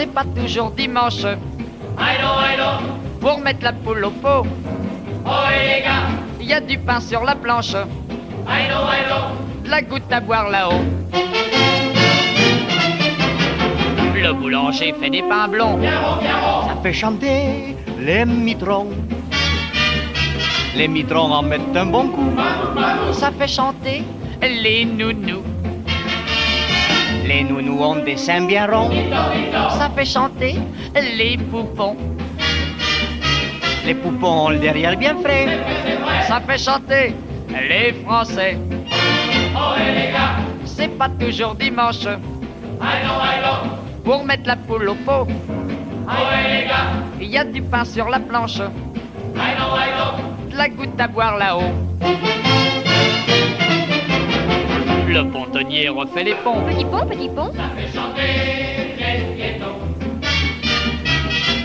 C'est pas toujours dimanche. Pour mettre la poule au pot. Il y a du pain sur la planche. De la goutte à boire là-haut. Le boulanger fait des pains blonds. Ça fait chanter les mitrons. Les mitrons en mettent un bon coup. Ça fait chanter les nounous. Les nounous ont des seins bien ronds. Ça fait chanter les poupons. Les poupons ont le derrière bien frais. Ça fait chanter les Français. C'est pas toujours dimanche. Pour mettre la poule au pot. Il y a du pain sur la planche. De la goutte à boire là-haut. Le pontonnier refait les ponts. Petit pont, petit pont.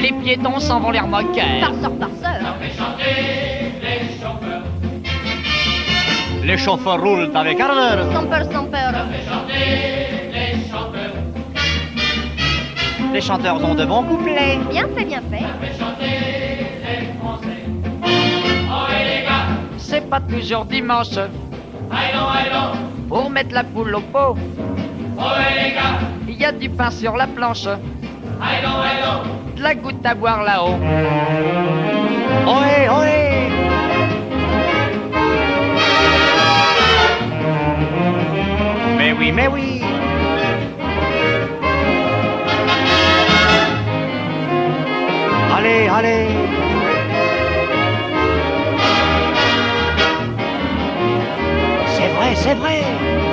Les piétons s'en vont l'air moqueurs. Farceur, farceur. Les chauffeurs roulent avec ardeur. Sans peur, sans peur. Les chanteurs ont de bons couplets. Bien fait, bien fait. C'est pas toujours dimanche. Pour mettre la poule au pot. Il y a du pain sur la planche. De la goutte à boire là-haut. Ohé, ohé. Mais oui, mais oui. Allez, allez. C'est vrai.